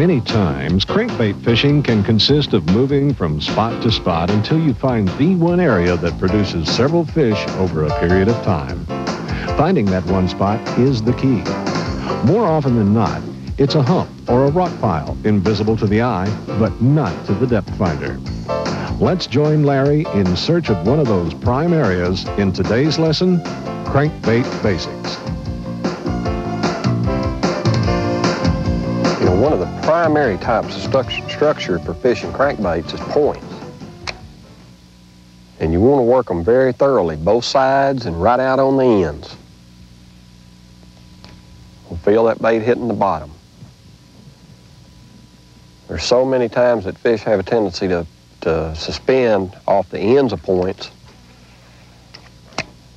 Many times, crankbait fishing can consist of moving from spot to spot until you find the one area that produces several fish over a period of time. Finding that one spot is the key. More often than not, it's a hump or a rock pile, invisible to the eye, but not to the depth finder. Let's join Larry in search of one of those prime areas in today's lesson, Crankbait Basics. Primary types of stru structure for fishing crankbaits is points. And you want to work them very thoroughly, both sides and right out on the ends. We'll feel that bait hitting the bottom. There's so many times that fish have a tendency to, to suspend off the ends of points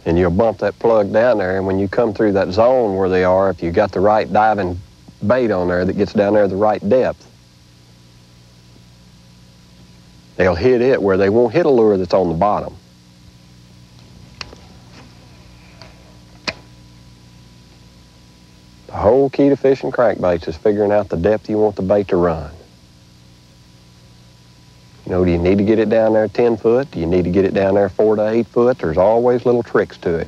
and you'll bump that plug down there and when you come through that zone where they are, if you got the right diving bait on there that gets down there the right depth, they'll hit it where they won't hit a lure that's on the bottom. The whole key to fishing crankbaits is figuring out the depth you want the bait to run. You know, do you need to get it down there 10 foot? Do you need to get it down there 4 to 8 foot? There's always little tricks to it.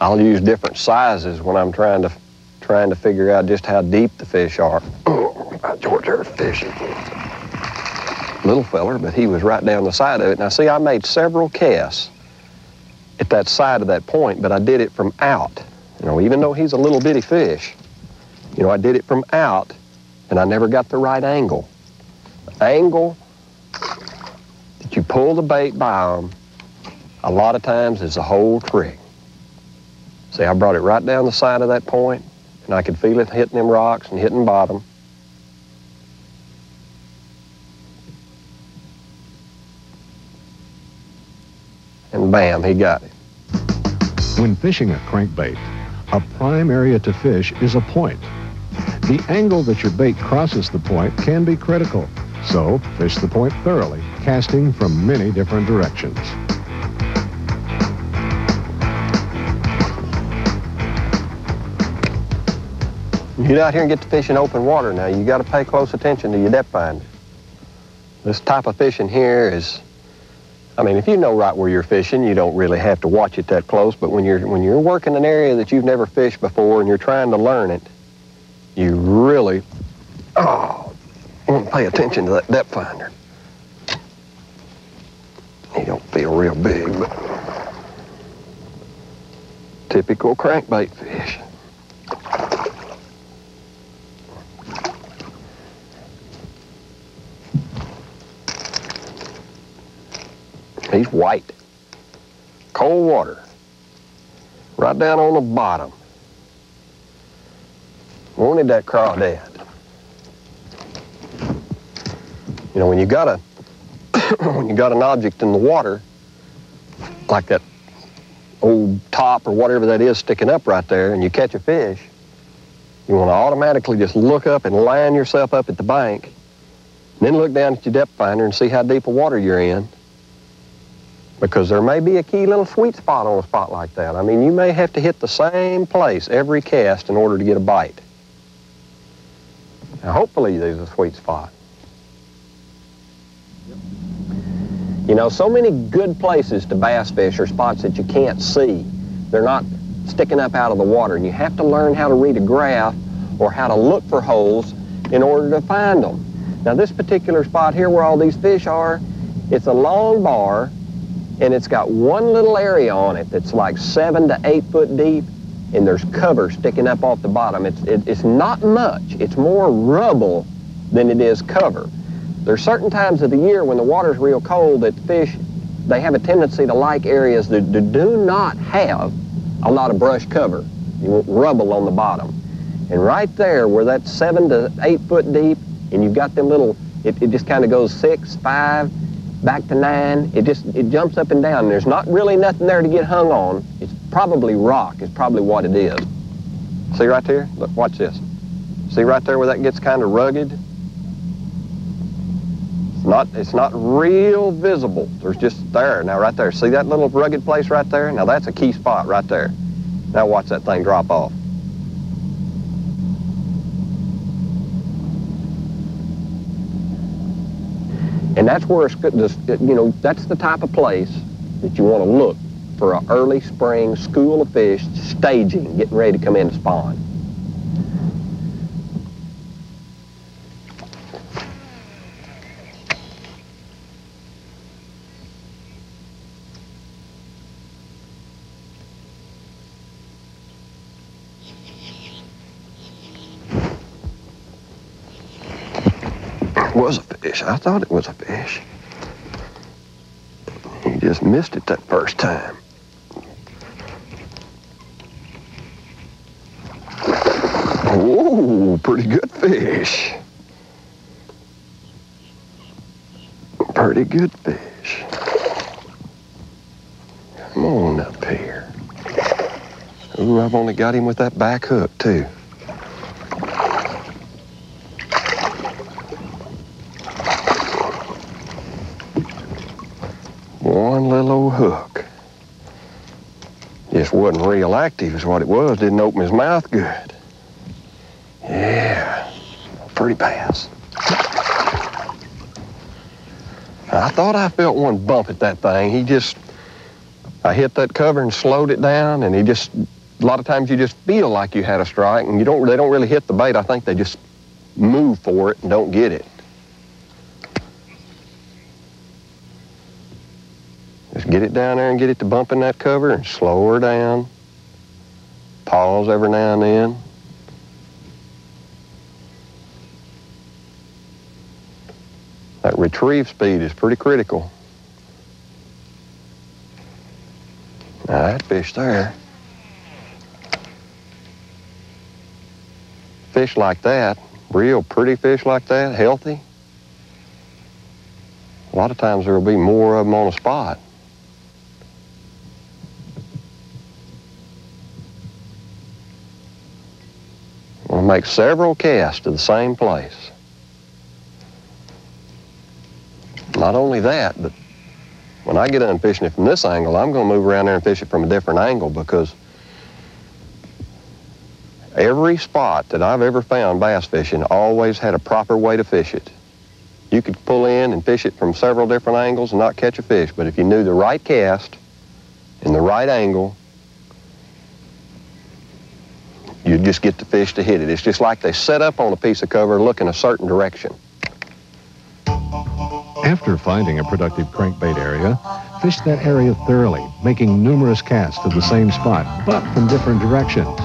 I'll use different sizes when I'm trying to trying to figure out just how deep the fish are. Oh, George, there's fishing. Little feller, but he was right down the side of it. Now, see, I made several casts at that side of that point, but I did it from out. You know, even though he's a little bitty fish, you know, I did it from out, and I never got the right angle. The angle that you pull the bait by them, a lot of times is the whole trick. See, I brought it right down the side of that point, and I could feel it hitting them rocks and hitting bottom. And bam, he got it. When fishing a crankbait, a prime area to fish is a point. The angle that your bait crosses the point can be critical, so fish the point thoroughly, casting from many different directions. You get out here and get to fish in open water now, you got to pay close attention to your depth finder. This type of fishing here is, I mean, if you know right where you're fishing, you don't really have to watch it that close, but when you're, when you're working an area that you've never fished before and you're trying to learn it, you really, oh, want to pay attention to that depth finder. He don't feel real big, but typical crankbait fish. He's white. Cold water. Right down on the bottom. Wanted that crawdad. You know, when you got a when you got an object in the water, like that old top or whatever that is sticking up right there, and you catch a fish, you want to automatically just look up and line yourself up at the bank, then look down at your depth finder and see how deep of water you're in, because there may be a key little sweet spot on a spot like that. I mean, you may have to hit the same place every cast in order to get a bite. Now, hopefully there's a sweet spot. You know, so many good places to bass fish are spots that you can't see. They're not sticking up out of the water, and you have to learn how to read a graph or how to look for holes in order to find them. Now, this particular spot here where all these fish are, it's a long bar, and it's got one little area on it that's like seven to eight foot deep, and there's cover sticking up off the bottom. It's, it, it's not much. It's more rubble than it is cover. There's certain times of the year when the water's real cold that fish, they have a tendency to like areas that do not have a lot of brush cover. You want rubble on the bottom. And right there where that's seven to eight foot deep, and you've got them little, it, it just kind of goes six, five, back to nine. It just, it jumps up and down. There's not really nothing there to get hung on. It's probably rock is probably what it is. See right there? Look, watch this. See right there where that gets kind of rugged? It's not, it's not real visible. There's just there. Now right there, see that little rugged place right there? Now that's a key spot right there. Now watch that thing drop off. And that's where, it's, you know, that's the type of place that you want to look for an early spring school of fish staging, getting ready to come in to spawn. was a fish. I thought it was a fish. He just missed it that first time. Whoa, pretty good fish. Pretty good fish. Come on up here. Ooh, I've only got him with that back hook, too. One little old hook. Just wasn't real active is what it was. Didn't open his mouth good. Yeah, pretty bass. I thought I felt one bump at that thing. He just, I hit that cover and slowed it down, and he just, a lot of times you just feel like you had a strike, and you don't, they don't really hit the bait. I think they just move for it and don't get it. Get it down there and get it to bumping that cover and slow her down. Pause every now and then. That retrieve speed is pretty critical. Now that fish there. Fish like that, real pretty fish like that, healthy, a lot of times there will be more of them on a spot. Make several casts to the same place. Not only that, but when I get done fishing it from this angle, I'm going to move around there and fish it from a different angle because every spot that I've ever found bass fishing always had a proper way to fish it. You could pull in and fish it from several different angles and not catch a fish, but if you knew the right cast in the right angle, you'd just get the fish to hit it. It's just like they set up on a piece of cover looking a certain direction. After finding a productive crankbait area, fish that area thoroughly, making numerous casts to the same spot, but from different directions.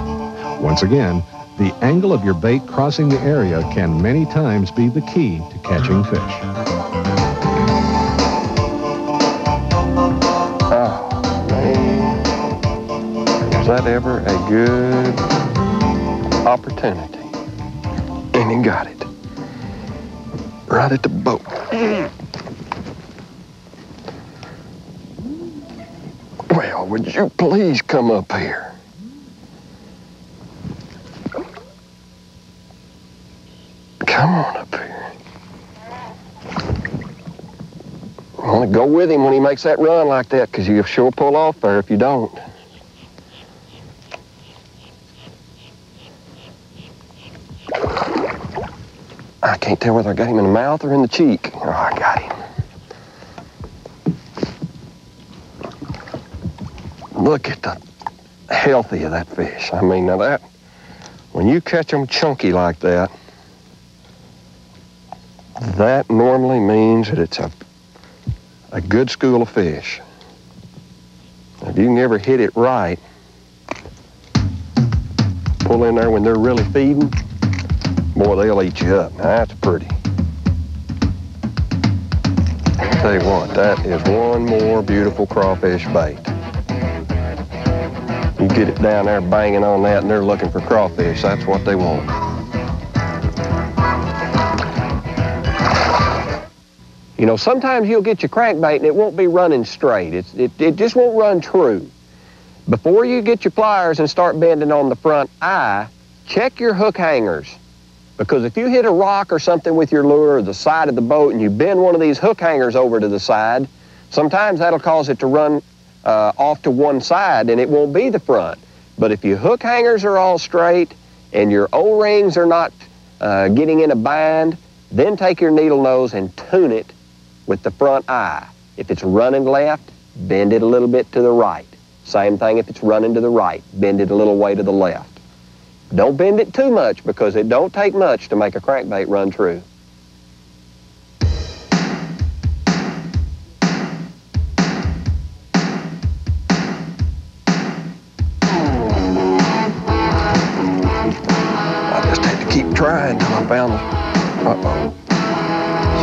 Once again, the angle of your bait crossing the area can many times be the key to catching fish. Oh, man. Was that ever a good opportunity? And he got it. Right at the boat. Well, would you please come up here? Come on up here. I want to go with him when he makes that run like that because you'll sure pull off there if you don't. I can't tell whether I got him in the mouth or in the cheek. Oh, I got him. Look at the healthy of that fish. I mean, now that, when you catch them chunky like that, that normally means that it's a, a good school of fish. If you can ever hit it right, pull in there when they're really feeding, boy, they'll eat you up. Now, that's pretty. Tell you what, that is one more beautiful crawfish bait. You get it down there banging on that and they're looking for crawfish. That's what they want. You know, sometimes you'll get your crankbait and it won't be running straight. It's, it, it just won't run true. Before you get your pliers and start bending on the front eye, check your hook hangers. Because if you hit a rock or something with your lure or the side of the boat and you bend one of these hook hangers over to the side, sometimes that'll cause it to run uh, off to one side and it won't be the front. But if your hook hangers are all straight and your O-rings are not uh, getting in a bind, then take your needle nose and tune it with the front eye. If it's running left, bend it a little bit to the right. Same thing if it's running to the right, bend it a little way to the left. Don't bend it too much because it don't take much to make a crankbait run true. I just had to keep trying until I found uh-oh,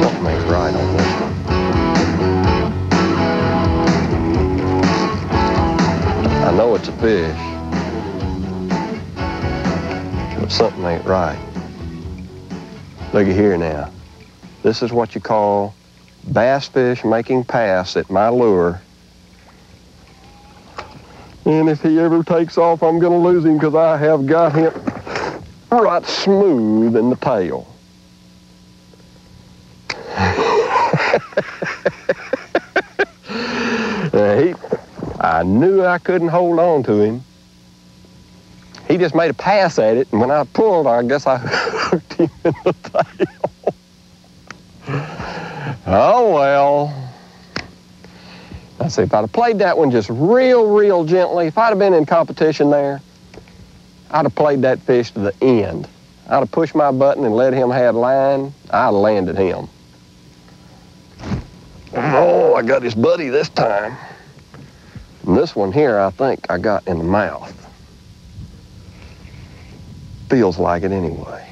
something ain't right on this one. I know it's a fish, something ain't right. Look at here now. This is what you call bass fish making pass at my lure. And if he ever takes off, I'm gonna lose him because I have got him right smooth in the tail. He, I knew I couldn't hold on to him. He just made a pass at it, and when I pulled, I guess I hooked him in the tail. oh, well. I see, if I'd have played that one just real, real gently, if I'd have been in competition there, I'd have played that fish to the end. I'd have pushed my button and let him have line. I'd have landed him. Oh, I got his buddy this time. And this one here, I think I got in the mouth. Feels like it anyway.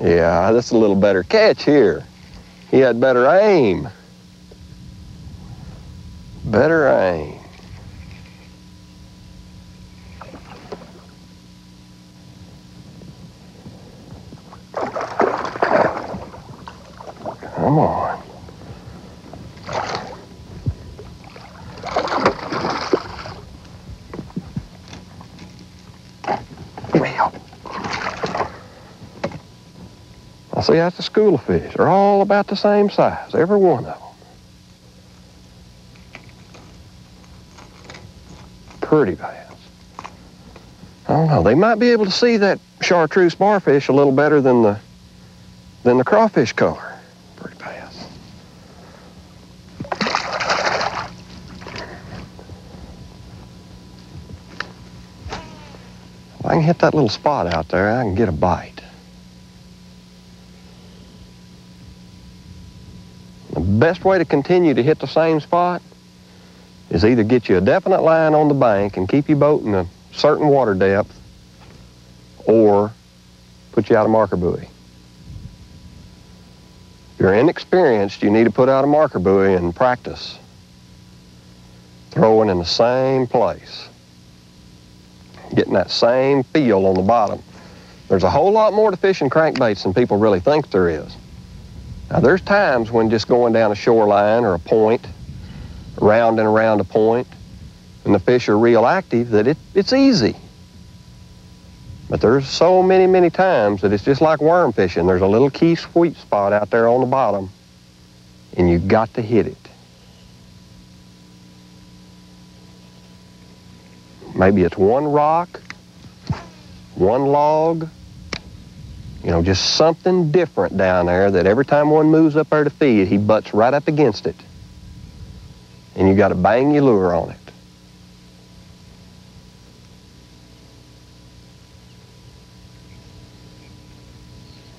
Yeah, that's a little better catch here. He had better aim. Better aim. Come on. I see that's a school of fish. They're all about the same size, every one of them. Pretty bass. I don't know. They might be able to see that chartreuse barfish a little better than the than the crawfish color. Pretty bass. If I can hit that little spot out there, I can get a bite. The best way to continue to hit the same spot is either get you a definite line on the bank and keep your boat in a certain water depth or put you out a marker buoy. If you're inexperienced, you need to put out a marker buoy and practice throwing in the same place, getting that same feel on the bottom. There's a whole lot more to fishing crankbaits than people really think there is. Now, there's times when just going down a shoreline or a point, round and around a point, and the fish are real active, that it, it's easy. But there's so many, many times that it's just like worm fishing. There's a little key sweet spot out there on the bottom, and you've got to hit it. Maybe it's one rock, one log, you know, just something different down there that every time one moves up there to feed, he butts right up against it. And you got to bang your lure on it.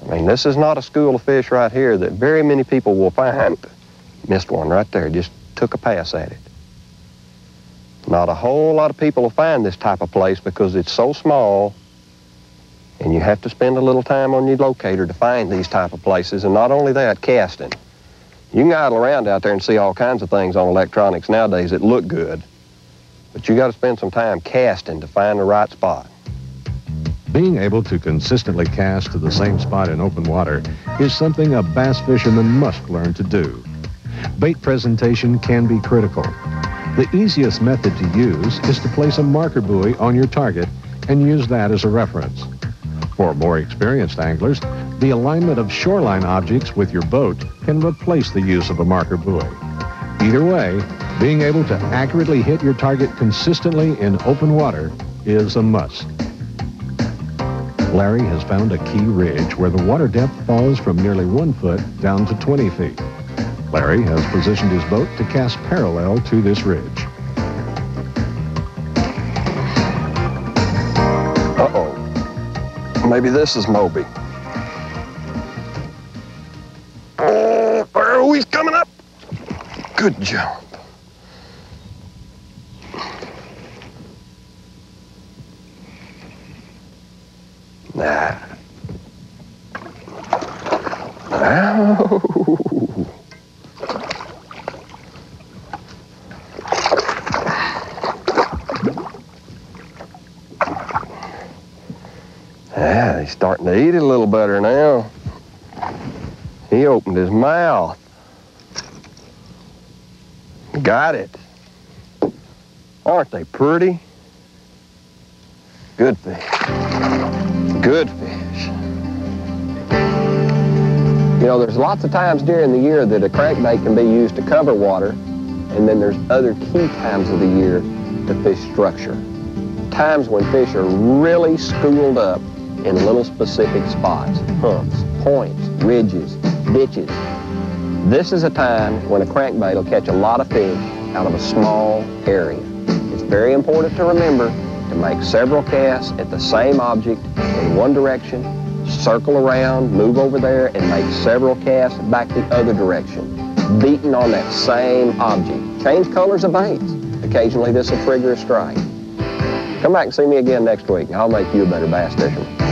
I mean, this is not a school of fish right here that very many people will find. Missed one right there, just took a pass at it. Not a whole lot of people will find this type of place because it's so small and you have to spend a little time on your locator to find these type of places. And not only that, casting. You can idle around out there and see all kinds of things on electronics nowadays that look good, but you got to spend some time casting to find the right spot. Being able to consistently cast to the same spot in open water is something a bass fisherman must learn to do. Bait presentation can be critical. The easiest method to use is to place a marker buoy on your target and use that as a reference. For more experienced anglers, the alignment of shoreline objects with your boat can replace the use of a marker buoy. Either way, being able to accurately hit your target consistently in open water is a must. Larry has found a key ridge where the water depth falls from nearly one foot down to 20 feet. Larry has positioned his boat to cast parallel to this ridge. Maybe this is Moby. Oh, he's coming up. Good job. Yeah, he's starting to eat it a little better now. He opened his mouth. Got it. Aren't they pretty? Good fish. Good fish. You know, there's lots of times during the year that a crankbait can be used to cover water, and then there's other key times of the year to fish structure. Times when fish are really schooled up in little specific spots, humps, points, ridges, ditches. This is a time when a crankbait will catch a lot of fish out of a small area. It's very important to remember to make several casts at the same object in one direction, circle around, move over there, and make several casts back the other direction, beating on that same object. Change colors of baits. Occasionally this will trigger a strike. Come back and see me again next week. I'll make you a better bass fisherman.